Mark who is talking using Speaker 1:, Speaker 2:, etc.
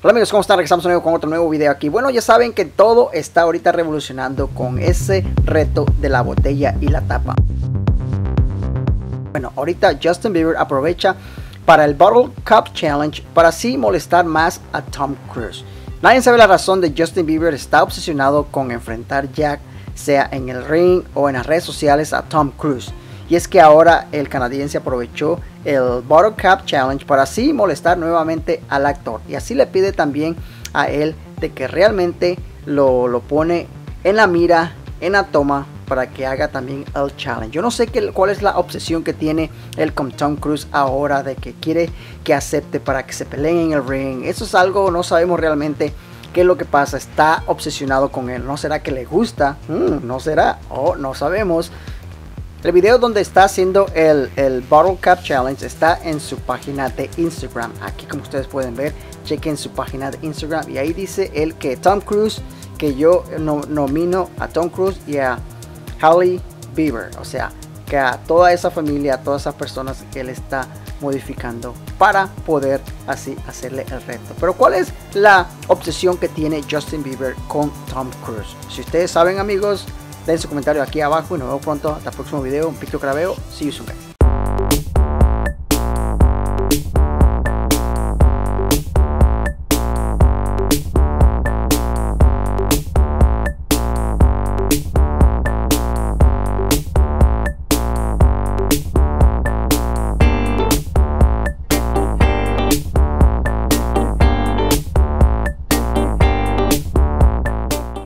Speaker 1: Hola amigos, ¿cómo están? Regresamos con otro nuevo video aquí. Bueno, ya saben que todo está ahorita revolucionando con ese reto de la botella y la tapa. Bueno, ahorita Justin Bieber aprovecha para el Bottle Cup Challenge para así molestar más a Tom Cruise. Nadie sabe la razón de Justin Bieber está obsesionado con enfrentar Jack, sea en el ring o en las redes sociales, a Tom Cruise. Y es que ahora el canadiense aprovechó el Bottle Cap Challenge para así molestar nuevamente al actor. Y así le pide también a él de que realmente lo, lo pone en la mira, en la toma, para que haga también el challenge. Yo no sé qué, cuál es la obsesión que tiene él con Tom Cruise ahora de que quiere que acepte para que se peleen en el ring. Eso es algo, no sabemos realmente qué es lo que pasa. Está obsesionado con él. ¿No será que le gusta? Mm, no será. O no sabemos. El video donde está haciendo el, el Bottle Cap Challenge está en su página de Instagram. Aquí como ustedes pueden ver, chequen su página de Instagram. Y ahí dice él que Tom Cruise, que yo nomino a Tom Cruise y a Halle Bieber. O sea, que a toda esa familia, a todas esas personas que él está modificando para poder así hacerle el reto. Pero ¿cuál es la obsesión que tiene Justin Bieber con Tom Cruise? Si ustedes saben amigos, Den su comentario aquí abajo y nos vemos pronto hasta el próximo video. Un pico craveo. See you soon guys.